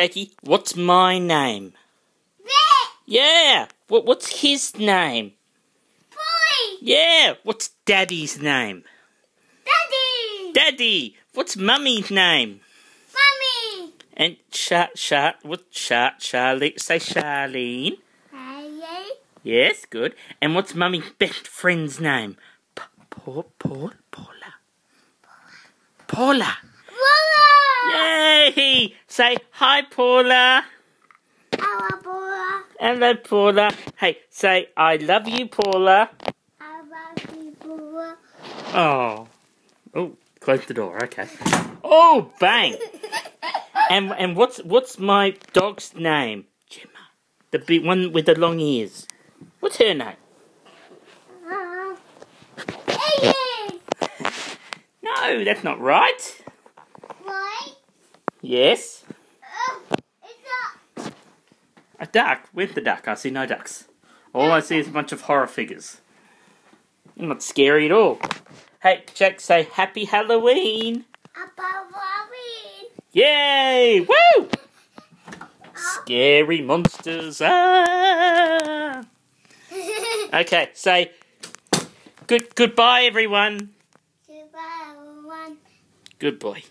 Jackie, what's my name? Red. Yeah. What, what's his name? Boy. Yeah. What's Daddy's name? Daddy. Daddy. What's Mummy's name? Mommy. And Char Char what Char Charlie say Charlene. Hey. Yes, good. And what's Mummy's best friend's name? P- Paul Paul Paula. Paula. Bola. Yay! Say hi, Paula. Our bola. Hello, Paula. Hey, say I love you, Paula. Our people. Oh. Oh, close the door. Okay. Oh, bang. and and what's what's my dog's name? Gemma. The big one with the long ears. What's her name? Uh. No, that's not right. Right. Yes. A. Duck. Where's the duck? I see no ducks. All I see is a bunch of horror figures. Not scary at all. Hey, Jack, say Happy Halloween. About Halloween. Yay! Woo! Scary monsters. Ah! Okay, say good goodbye everyone. Goodbye, everyone. Good boy.